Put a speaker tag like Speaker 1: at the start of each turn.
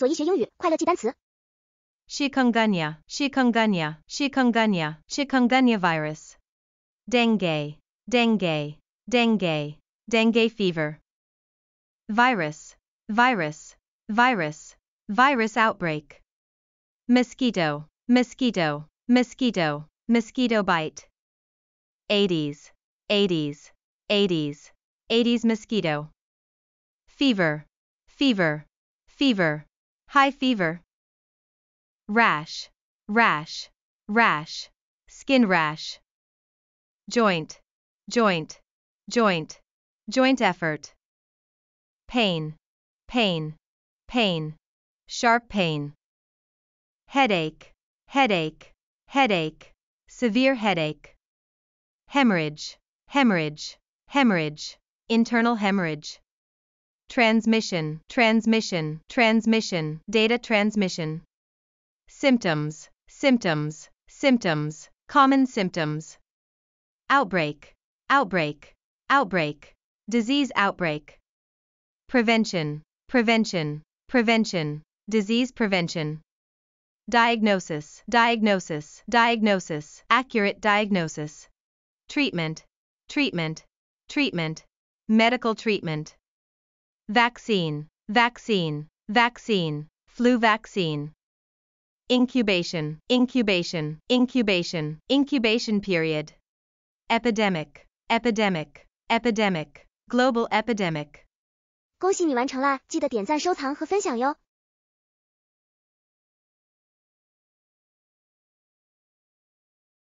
Speaker 1: Zoey 学英语，快乐记单词。
Speaker 2: Chikungunya, chikungunya, chikungunya, chikungunya virus. Dengue, dengue, dengue, dengue fever. Virus, virus, virus, virus outbreak. Mosquito, mosquito, mosquito, mosquito bite. Aedes, Aedes, Aedes, Aedes mosquito. Fever, fever, fever, high fever. Rash, rash, rash, skin rash. Joint, joint, joint, joint effort. Pain, pain, pain, sharp pain. Headache, headache, headache, severe headache. Hemorrhage, hemorrhage, hemorrhage, internal hemorrhage. Transmission, transmission, transmission, data transmission symptoms, symptoms, symptoms, common symptoms. Outbreak, outbreak, outbreak, disease outbreak. Prevention, prevention, prevention, disease prevention. Diagnosis, diagnosis, diagnosis, accurate diagnosis. Treatment, treatment, treatment, medical treatment. Vaccine, vaccine, vaccine, flu vaccine incubation, incubation, incubation, incubation period. Epidemic, epidemic, epidemic, global epidemic.
Speaker 1: 恭喜你完成啦！记得点赞、收藏和分享哟。